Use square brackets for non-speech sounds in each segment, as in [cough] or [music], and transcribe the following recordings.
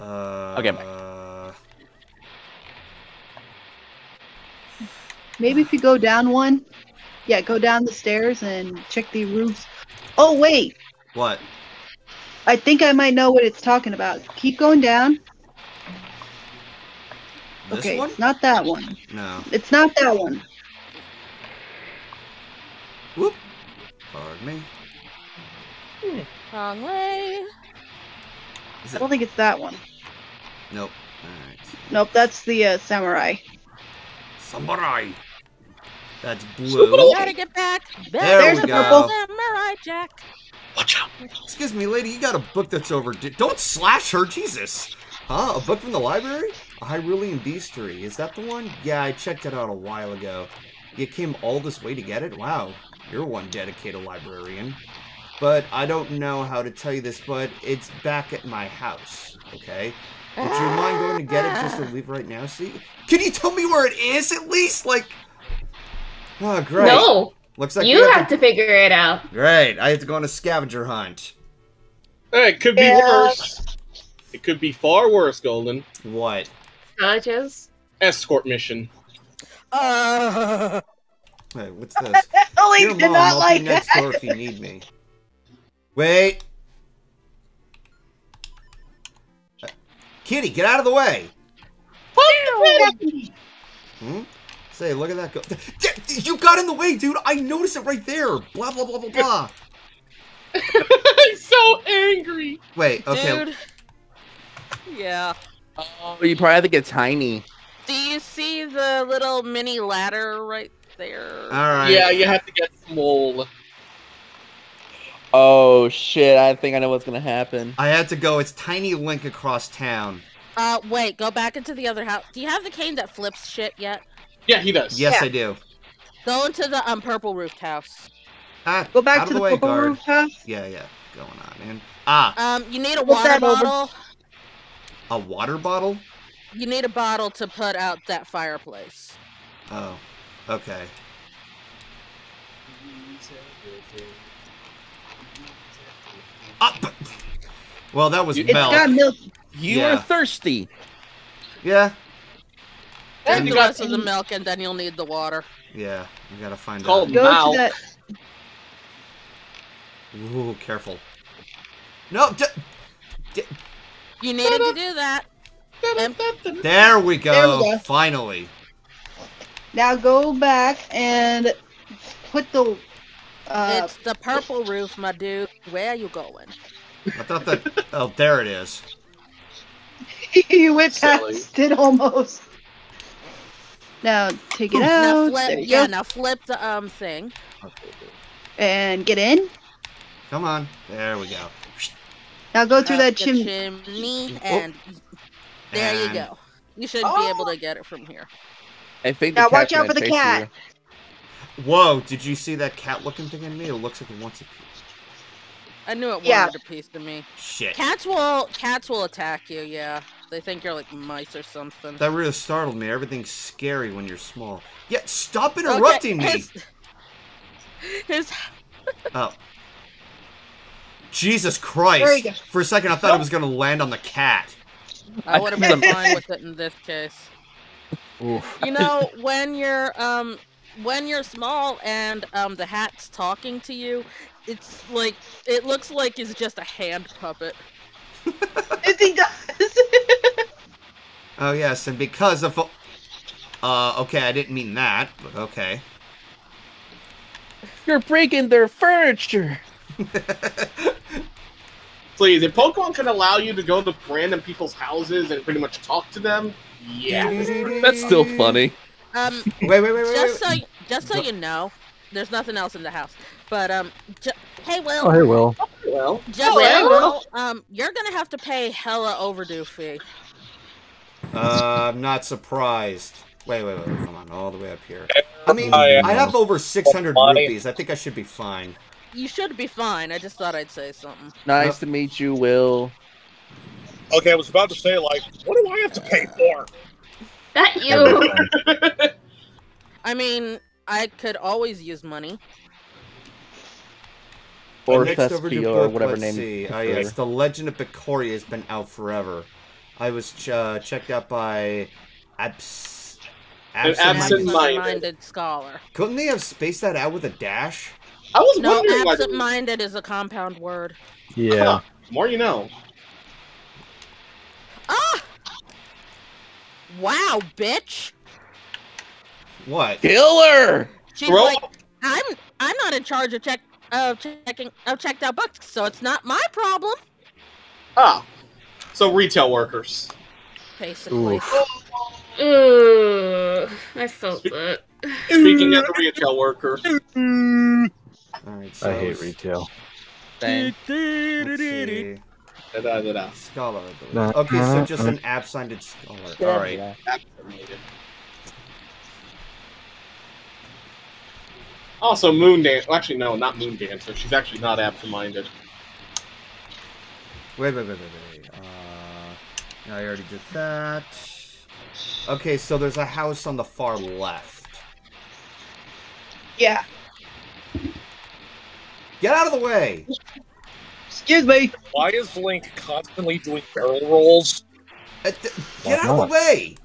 Uh, Okay, Maybe if you go down one, yeah, go down the stairs and check the roofs. Oh wait, What? I think I might know what it's talking about. Keep going down. This okay, one? not that one. No. It's not that one. Whoop. Pardon me. Wrong way. I don't think it's that one. Nope. Alright. Nope, that's the uh, samurai. Samurai. That's blue. We Gotta get back. There There's we a go. purple. Samurai Jack. Watch out. Excuse me, lady, you got a book that's over. Don't slash her, Jesus. Huh? A book from the library? A Hyrulean Bestiary. Is that the one? Yeah, I checked it out a while ago. You came all this way to get it? Wow. You're one dedicated librarian. But I don't know how to tell you this, but it's back at my house, okay? Would you mind going to get it just to [laughs] leave right now? See? Can you tell me where it is at least? Like. Oh, great. No, Looks like you we have to figure it out. Great. I have to go on a scavenger hunt. Hey, it could be Yeah. worse. It could be far worse, Golden. What? Scourges. Escort mission. Uh, Hey, what's this? Ellie Dear did not like be next that. door if you need me. Wait. Uh, Kitty, get out of the way. Hmm? Say, look at that go. D- d- You got in the way, dude. I noticed it right there. Blah blah blah blah blah. [laughs] I'm so angry. Wait. Okay. Dude. Yeah. Oh, you probably have to get tiny. Do you see the little mini ladder right there? All right. Yeah, you have to get small. Oh shit! I think I know what's gonna happen. I had to go. It's Tiny Link across town. Uh, wait, go back into the other house. Do you have the cane that flips shit yet? Yeah, he does. Yes, Yeah. I do. Go into the um purple roofed house. Ah, Go back to of the way, purple guard. roof house. Yeah, yeah. Going on, man. Ah, Um, you need a What's water bottle. a water bottle. You need a bottle to put out that fireplace. Oh, okay. But- well, that was It's It's milk. got milk. You Yeah. are thirsty. Yeah, Drink And the you got rest of the milk, and then you'll need the water. yeah. We gotta find Called out. Go Milk. to that. Ooh, careful. No, d- d- You needed to do that. There we go. There we go. Finally. Now go back and put the. Uh, it's the purple roof, my dude. Where are you going? I thought that. oh, there it is. [laughs] you went Silly. past it almost. Now take it now out. flip, There you yeah. go. Now flip the um thing. And get in. Come on. There we go. Now go through up that the chimney. chimney, and there you go. You should be able to get it from here. I think. Now watch out for the chase cat. You. Whoa! Did you see that cat-looking thing in me? It looks like it wants a piece. I knew it wanted Yeah. a piece of me. Shit. Cats will cats will attack you. Yeah, they think you're like mice or something. That really startled me. Everything's scary when you're small. Yeah, stop interrupting Okay, me. His, his Oh. Jesus There Christ. you go. For a second, I thought it was going to land on the cat. I would have been fine with it in this case. [laughs] Oof. You know, when you're um when you're small and um the hat's talking to you, it's like it looks like it's just a hand puppet. [laughs] Yes, he does. Oh, yes, and because of... Uh, okay, I didn't mean that, but okay. You're breaking their furniture. [laughs] Please, if Pokemon can allow you to go to random people's houses and pretty much talk to them, yeah. That's still funny. Um, Wait, wait, wait, wait, just wait. so just so you know, there's nothing else in the house. But um, ju- hey, Will. Oh, hey, Will. Well, Just Oh, so you Will. know, um, you're gonna have to pay hella overdue fee. Uh, I'm not surprised. Wait, wait, wait, come on, all the way up here. I mean, Oh, yeah. I have over 600 Money. rupees. I think I should be fine. You should be fine. I just thought I'd say something. Nice to meet you, Will. Okay, I was about to say, like, what do I have to pay for? That you. [laughs] I mean, I could always use money. Or next overdue Thespia or book, whatever let's name. see. you Oh yes. The Legend of Picoria has been out forever. I was ch- uh, checked out by Abs. An Absent-minded- absent-minded. Absent-minded scholar. Couldn't they have spaced that out with a dash? I was No, wondering why. absent-minded is a compound word. Yeah. More you know. Ah! Wow, bitch! What? Killer! She's Throw- like, I'm I'm not in charge of check of checking of checked out books, so it's not my problem. Ah. So retail workers. Basically. Oof. Ooh, I felt that. Speaking of the retail worker, All right. So I hate retail. Dang. [laughs] Let's see. da, da, da, Scholar. I believe. Okay, so just an absent scholar. All right. Also, Moon Dance. Well, actually, no, not Moon Dancer. She's actually not absent-minded. Wait, wait, wait, wait, wait. Uh, I already did that. Okay, so there's a house on the far left. Yeah. Get out of the way! Excuse me. Why is Link constantly doing barrel rolls? Uh, th- Get out of the way!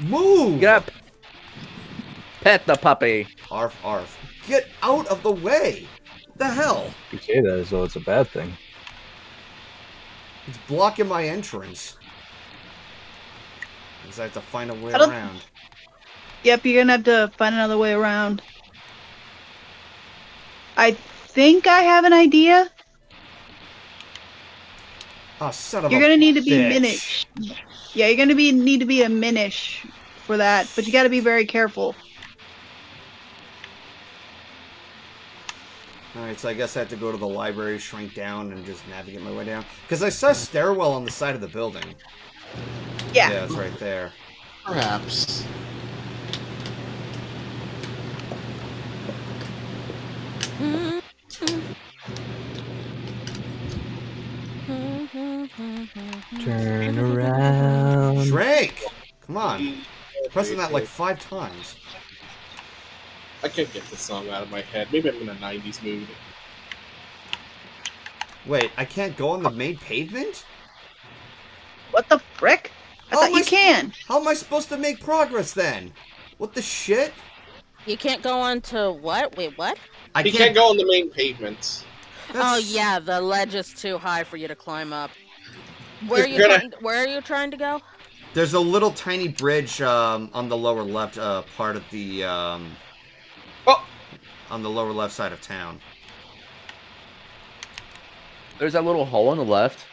Move! Get up! Pet the puppy! Arf, arf. Get out of the way! The hell? You say that as though it's a bad thing. It's blocking my entrance. Because I have to find a way around. Yep, you're gonna have to find another way around. I think I have an idea. Oh, son of You're gonna need to be bitch. Minish. Yeah, you're gonna be need to be a Minish for that, but you gotta be very careful. Alright, so I guess I have to go to the library, shrink down, and just navigate my way down. Because I saw a stairwell on the side of the building. Yeah. Yeah, it's right there. Perhaps. Turn around. Shrink! Come on. Pressing that like five times. I can't get this song out of my head. Maybe I'm in a '90s mood. Wait, I can't go on the main pavement? What the frick? I Oh, thought you can. How am I supposed to make progress then? What the shit? You can't go on to what? Wait, what? I He can't go on the main pavements. Oh yeah, the ledge is too high for you to climb up. Where are You're you? gonna- Trying, where are you trying to go? There's a little tiny bridge um, on the lower left uh, part of the. Um, Oh. On the lower left side of town. There's that little hole on the left.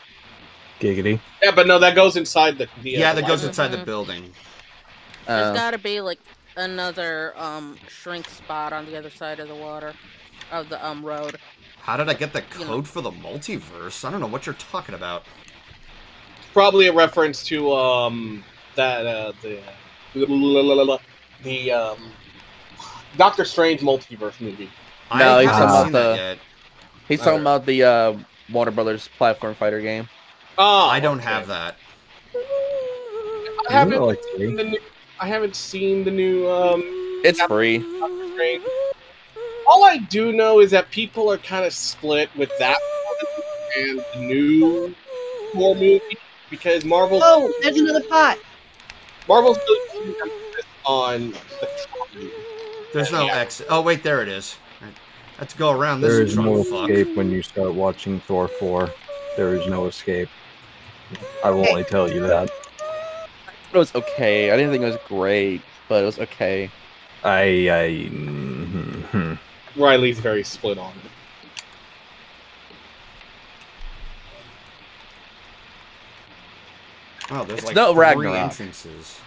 Giggity. Yeah, but no, that goes inside the. the uh, Yeah, the that goes inside the Mhm. building. There's Uh, got to be like another um shrink spot on the other side of the water, of the um road. How did I get the You know. code for the multiverse? I don't know what you're talking about. Probably a reference to um that uh the the um Doctor Strange multiverse movie. No, I he's talking about the- yet. he's talking Alright. about the uh, Warner Brothers platform fighter game. Oh, I don't okay. have that. I haven't know, like, seen the new. I haven't seen the new um It's free. Doctor Strange. All I do know is that people are kind of split with that and the new Thor movie because Marvel Oh, there's another pot. Marvel's really on the Tron movie. There's no Yeah. exit. Oh wait, there it is. I have to go around this There is drunk no fuck. escape when you start watching Thor 4. There is no escape. I will only tell you that. It was okay. I didn't think it was great, but it was okay. I, I, mhm, hmm. Riley's very split on it. Oh, there's It's like no three Ragnarok. entrances.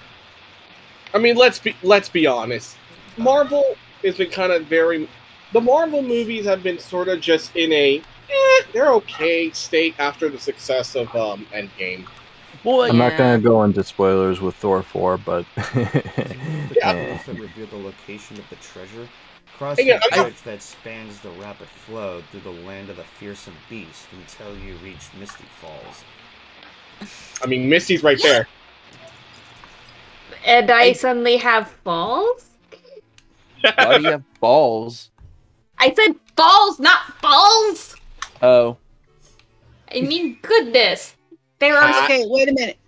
I mean, let's be let's be honest. Marvel has been kind of very. The Marvel movies have been sort of just in a, eh, they're okay state after the success of um, Endgame. Well, I'm not gonna go into spoilers with Thor 4, but [laughs] Yeah. that reveal the location of the treasure. Cross Hey, the yeah, I'm not- bridge that spans the rapid flow through the land of the fearsome beast until you reach Misty Falls. I mean, Misty's right there. And I suddenly have balls? Why do you have balls? I said balls, not balls. Oh. I mean, goodness. There are. Ah. Okay, wait a minute.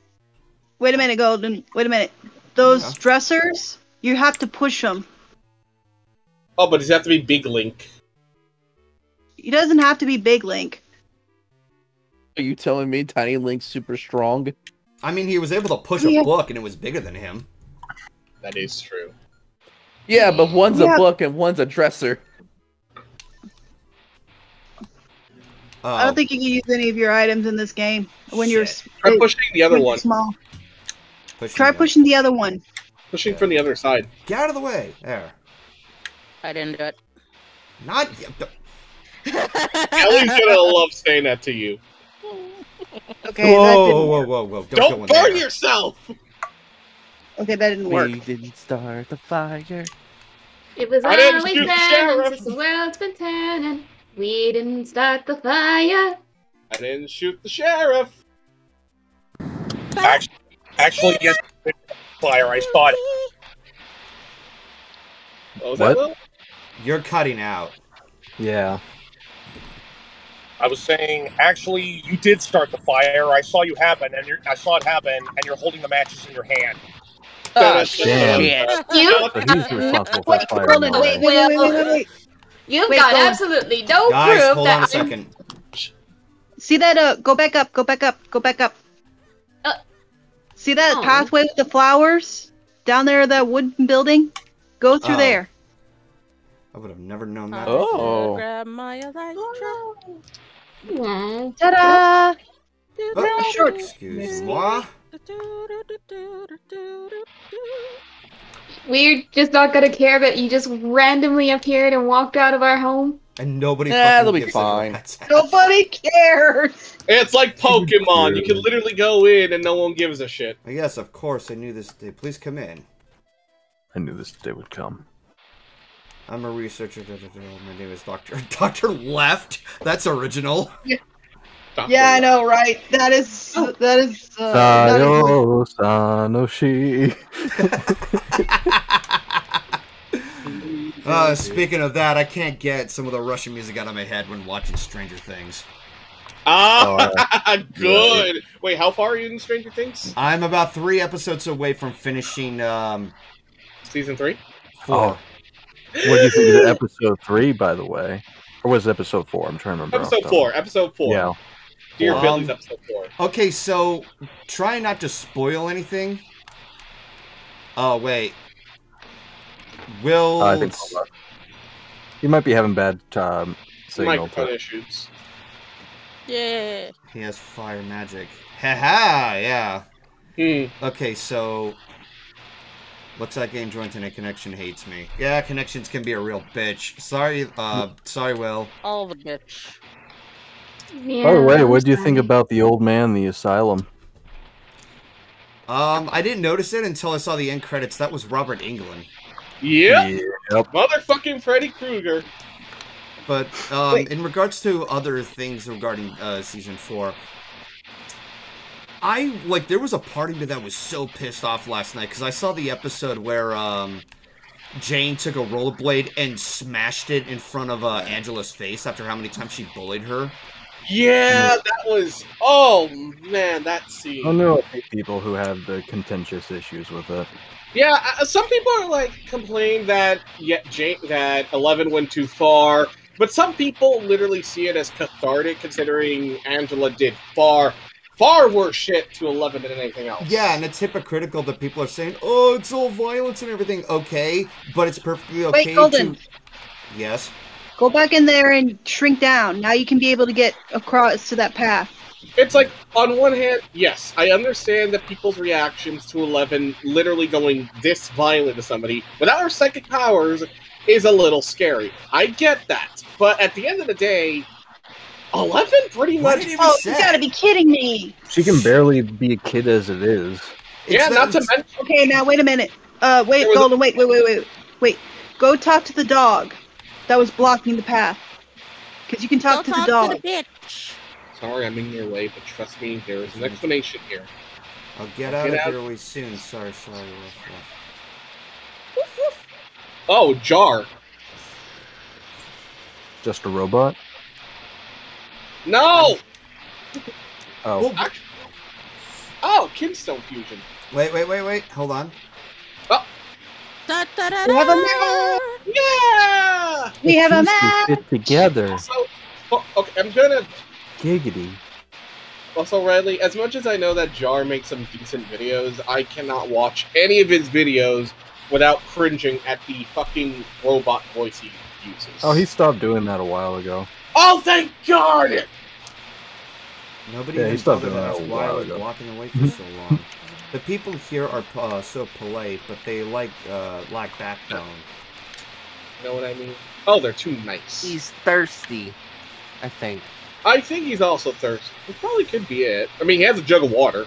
Wait a minute, Golden. Wait a minute. Those Yeah. dressers, you have to push them. Oh, but does it have to be Big Link? He doesn't have to be Big Link. Are you telling me Tiny Link's super strong? I mean, he was able to push Yeah. a book and it was bigger than him. That is true. Yeah, but one's Yeah. a book and one's a dresser. Oh, I don't think you can use any of your items in this game when you're Shit. s- Try big- pushing the other one. small. pushing Try it. pushing the other one. Pushing from the other side. Get out of the way. There. I didn't do it. Not yet. Ellie's gonna love saying that to you. Okay, that whoa, didn't whoa, work. whoa, whoa! Don't, go Don't in burn there. yourself! Okay, that didn't work. We didn't start the fire. It was I didn't always shoot the bad since the world's been turning. We didn't start the fire. I didn't shoot the sheriff. Actually, actually, yes, fire. I saw it. Oh, what What? You're cutting out. Yeah. I was saying, actually, you did start the fire. I saw you happen, and you're, I saw it happen, and you're holding the matches in your hand. Oh, damn. shit. You, So he's responsible for Wait, the fire. hold on, now. wait, wait, wait, wait, wait, wait. you've Wait, got go on. absolutely no Guys, proof hold on a that I'm. second. See that? Uh, go back up. Go back up. Go back up. Uh, See that oh. pathway with the flowers down there? That wooden building. Go through Oh. there. I would have never known that. Oh. Grab my Elytra. Ta-da! Oh, Short. Excuse moi. We're just not gonna care that you just randomly appeared and walked out of our home. And nobody. Nah, fucking they'll be fine. Nobody cares. It's like [laughs] Pokemon. You can literally go in and no one gives a shit. Yes, of course. I knew this day. Please come in. I knew this day would come. I'm a researcher. da, da, da. My name is Doctor. [laughs] Doctor Left. That's original. Yeah, I know, right? That is that is. Uh, that is Sayo Sanoshi. [laughs] Uh, speaking of that, I can't get some of the Russian music out of my head when watching Stranger Things. [laughs] Ah, good. Wait, how far are you in Stranger Things? I'm about three episodes away from finishing um, Season three? four. Oh. What do you think of episode three, by the way? Or was it episode four? I'm trying to remember. Episode four. Episode four. Yeah. Dear Um, Billy's episode four. Okay, so try not to spoil anything. Oh wait, Will. Uh, I think you might be having bad um, signal. Microphone To, issues. Yeah. he has fire magic. Ha ha! yeah. Hmm. Okay, so looks like Game Joint Internet Connection hates me. Yeah, connections can be a real bitch. Sorry, uh, sorry, Will. All the bitch. Yeah, by the way, what do you think about the old man, the asylum? Um, I didn't notice it until I saw the end credits. That was Robert Englund. Yep. Yep. Motherfucking Freddy Krueger. But um, Wait. in regards to other things regarding uh, season four, I like there was a part of me that was so pissed off last night because I saw the episode where um, Jane took a rollerblade and smashed it in front of uh, Angela's face after how many times she bullied her. Yeah, that was. Oh man, that scene. I know I hate people who have the contentious issues with it. Yeah, uh, some people are like complain that yeah, Jane, that Eleven went too far, but some people literally see it as cathartic, considering Angela did far, far worse shit to Eleven than anything else. Yeah, and it's hypocritical that people are saying, "Oh, it's all violence and everything." Okay, but it's perfectly okay Wait, Golden. to. Yes. Go back in there and shrink down. Now you can be able to get across to that path. It's like, on one hand, yes, I understand that people's reactions to Eleven literally going this violent to somebody without her psychic powers is a little scary. I get that. But at the end of the day, Eleven pretty What much. Oh, say? you gotta be kidding me! She can barely be a kid as it is. Yeah, It's not to mention. Okay, now wait a minute. Uh, wait, There was a- Golden, wait, wait, wait, wait, wait. Go talk to the dog that was blocking the path. Because you can talk Go to the dog. to the bitch. Sorry, I'm in your way, but trust me, there is an explanation here. I'll get out Get of out. here way soon. Sorry, sorry. Ruff, ruff. Oh, Jar. Just a robot? No. Oh, Well, Oh, Kinstone fusion. wait, wait, wait, wait. Hold on. Oh. Da, da, da, We have a da. match. Yeah. We have a these two match. fit together. So, oh, okay, I'm gonna Giggity. Also, Riley, as much as I know that Jar makes some decent videos, I cannot watch any of his videos without cringing at the fucking robot voice he uses. Oh, he stopped doing that a while ago. Oh, thank God! Nobody Yeah, he even stopped bothered doing that a why I while was ago. walking away for so [laughs] long. The people here are uh, so polite, but they like uh, lack backbone. You know what I mean? Oh, they're too nice. He's thirsty, I think. I think he's also thirsty. It probably could be it. I mean, he has a jug of water.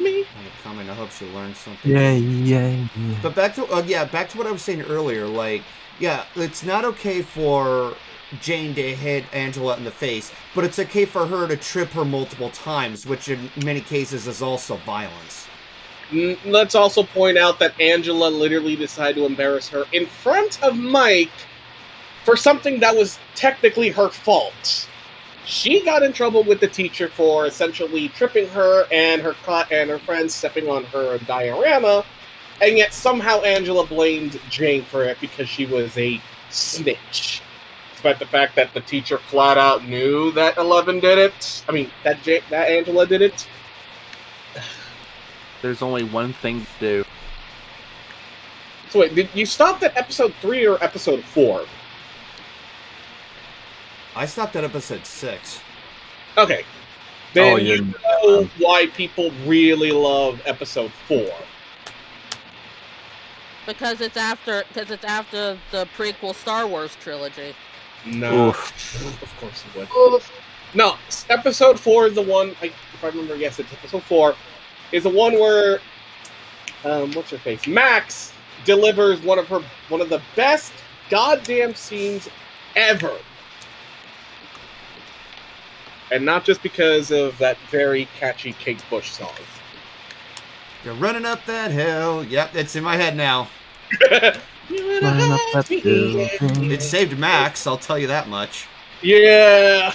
me. On the comment, I hope she learns something. Yeah, yeah, yeah. But back to uh, yeah, back to what I was saying earlier. Like, yeah, it's not okay for Jane to hit Angela in the face, but it's okay for her to trip her multiple times, which in many cases is also violence. Let's also point out that Angela literally decided to embarrass her in front of Mike for something that was technically her fault. She got in trouble with the teacher for essentially tripping her and her and her friends stepping on her diorama, and yet somehow Angela blamed Jane for it because she was a snitch. Despite the fact that the teacher flat out knew that Eleven did it. I mean, that Ja- that Angela did it. There's only one thing to do. So wait, did you stop at episode three or episode four? I stopped at episode six. Okay. Then Oh, you you're- know why people really love episode four. Because it's after because it's after the prequel Star Wars trilogy. No, Oof. of course it would. Oof. No, episode four is the one. I, if I remember, yes, it's episode four. Is the one where, um, what's her face? Max delivers one of her one of the best goddamn scenes ever, and not just because of that very catchy Kate Bush song. You're running up that hill. Yep, it's in my head now. [laughs] Run up that building. It saved Max, I'll tell you that much. Yeah.